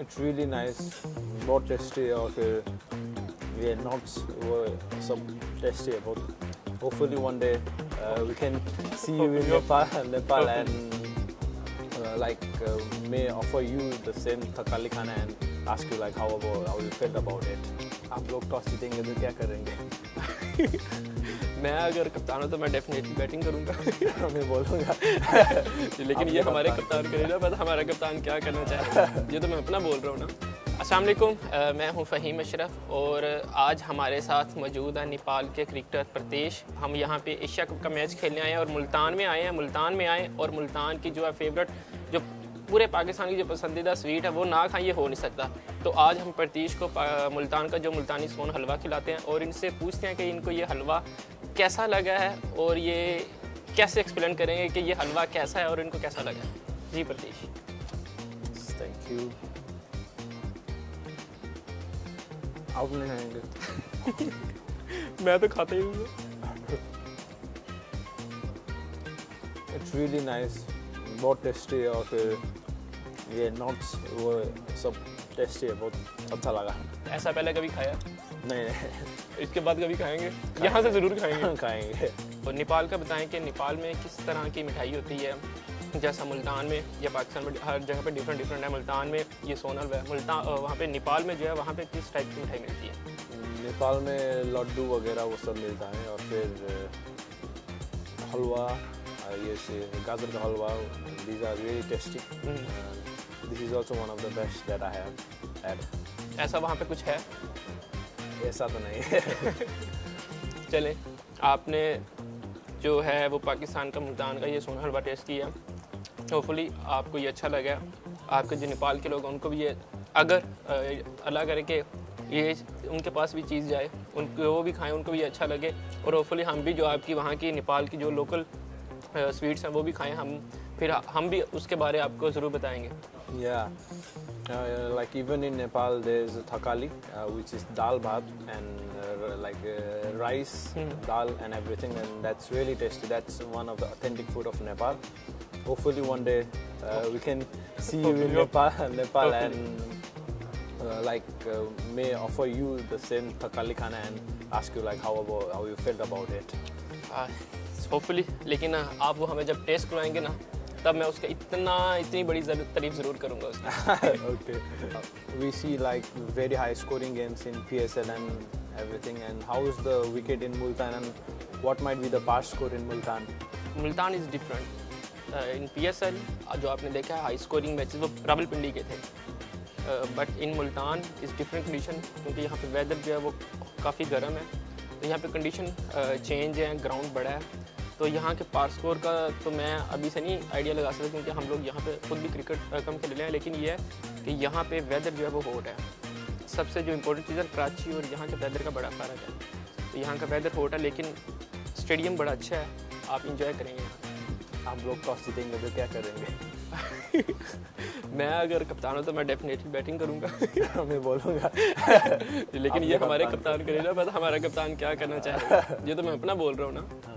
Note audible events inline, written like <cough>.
It's really nice, बहुत tasty है और फिर ये नॉट्स वो सब टेस्टी है बहुत hopefully one day uh, we can see you in Nepal, <laughs> Nepal and uh, like uh, may offer you the same thakali khana and ask you like how about how you felt about it. आप लोग toss जीतेंगे तो क्या करेंगे मैं अगर कप्तान हूँ तो मैं डेफिनेटली बैटिंग करूँगा। मैं बोलूँगा। <laughs> लेकिन ये हमारे कप्तान। कप्तान करेगा पता हमारा कप्तान क्या करना चाहे <laughs> ये तो मैं अपना बोल रहा हूँ ना। अस्सलाम वालेकुम। मैं हूँ फ़हीम अशरफ और आज हमारे साथ मौजूद है नेपाल के क्रिकेटर प्रतेश। हम यहाँ पे एशिया कप का मैच खेलने आए हैं और मुल्तान में आए हैं मुल्तान में आए और मुल्तान की जो है फेवरेट जो पूरे पाकिस्तान की जो पसंदीदा स्वीट है वो ना खाएँ ये हो नहीं सकता। तो आज हम प्रतीश को मुल्तान का जो मुल्तानी सोन हलवा खिलाते हैं और इनसे पूछते हैं कि इनको ये हलवा कैसा लगा है और ये कैसे एक्सप्लेन करेंगे कि ये हलवा कैसा है और इनको कैसा लगा है? जी प्रतीश। थैंक यू आप नहीं खाएँगे <laughs> मैं तो खाता ही हूँ। इट्स रियली नाइस बहुत टेस्टी है और फिर ये नॉट्स वो सब टेस्टी है बहुत अच्छा लगा। ऐसा पहले कभी खाया? नहीं नहीं। इसके बाद कभी खाएँगे? यहाँ से ज़रूर खाएँगे। खाएँगे। और नेपाल का बताएँ कि नेपाल में किस तरह की मिठाई होती है? जैसा मुल्तान में या पाकिस्तान में हर जगह पे डिफरेंट डिफरेंट है। मुल्तान में ये सोनल है। मुल्तान वहाँ पे नेपाल में जो है वहाँ पे किस टाइप की मिठाई मिलती है? नेपाल में लड्डू वगैरह वो सब मिलता है और फिर हलवा ये गाजर का हलवा these are really tasty this is also one of the best that I have had ऐसा वहाँ पे कुछ है? ऐसा तो नहीं। <laughs> है चले आपने जो है वो पाकिस्तान का मुल्तान का ये सोना हलवा टेस्ट किया। होपफुली आपको ये अच्छा लगा। आपके जो नेपाल के लोग हैं उनको भी ये अगर अल्लाह करे कि ये उनके पास भी चीज़ जाए उनको वो भी खाएँ उनको भी अच्छा लगे। और होपफुली हम भी जो आपकी वहाँ की नेपाल की जो लोकल स्वीट्स हैं वो भी खाएँ। हम फिर हम भी उसके बारे आपको ज़रूर बताएँगे। या like even in Nepal there is Thakali which is dal bhat and like rice dal and everything and that's really tasty that's one of the authentic food of Nepal hopefully one day we can see you in Nepal Nepal and like may offer you the same Thakali khana and ask you like how how you feeled about it hopefully लेकिन आप वो हमें जब test करवाएँगे ना तब मैं उसका इतना इतनी बड़ी तारीफ़ ज़रूर करूँगा उसकी <laughs> okay. Uh, we see like very high scoring games in PSL and everything. And how is the wicket in Multan and what might be the past score in Multan? Multan is different in P S L जो आपने देखा है high scoring matches वो रावलपिंडी के थे but in Multan is different condition क्योंकि यहाँ पे वेदर जो है वो काफ़ी गर्म है तो यहाँ पे कंडीशन चेंज है ग्राउंड बड़ा है तो यहाँ के पार स्कोर का तो मैं अभी से नहीं आइडिया लगा सकता क्योंकि हम लोग यहाँ पे खुद भी क्रिकेट कम खेल रहे हैं। लेकिन ये है कि यहाँ पे वेदर जो है वो हॉट है। सबसे जो इम्पोर्टेंट चीज़ है कराची और यहाँ के वेदर का बड़ा फ़र्क है। तो यहाँ का वेदर हॉट है लेकिन स्टेडियम बड़ा अच्छा है। आप इंजॉय करेंगे यहाँ। आप लोग टॉस जीतेंगे तो क्या करेंगे? <laughs> मैं अगर कप्तान हूँ तो मैं डेफिनेटली बैटिंग करूँगा। मैं बोलूँगा। <laughs> लेकिन ये हमारे कप्तान करेगा पता हमारा कप्तान क्या करना चाहे ये तो मैं अपना बोल रहा हूँ ना।